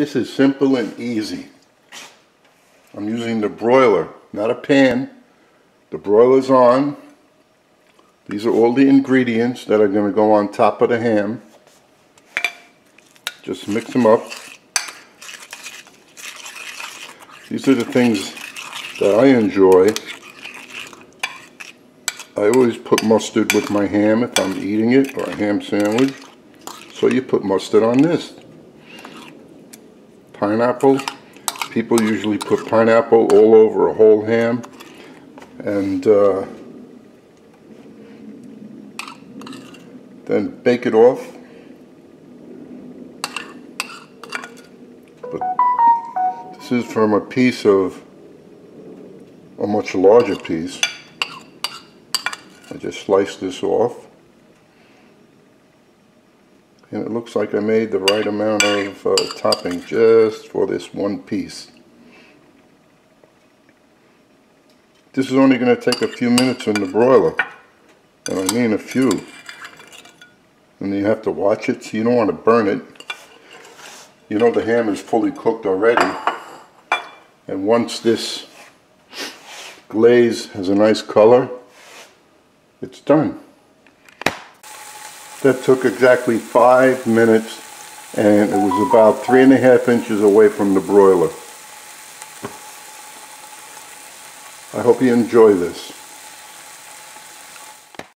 This is simple and easy. I'm using the broiler, not a pan. The broiler's on. These are all the ingredients that are going to go on top of the ham. Just mix them up. These are the things that I enjoy. I always put mustard with my ham if I'm eating it, or a ham sandwich. So you put mustard on this. Pineapple. People usually put pineapple all over a whole ham. And uh, then bake it off. But this is from a piece of a much larger piece. I just sliced this off. And it looks like I made the right amount of uh, topping just for this one piece. This is only going to take a few minutes in the broiler. And I mean a few. And you have to watch it so you don't want to burn it. You know the ham is fully cooked already. And once this glaze has a nice color, it's done. That took exactly five minutes and it was about three and a half inches away from the broiler. I hope you enjoy this.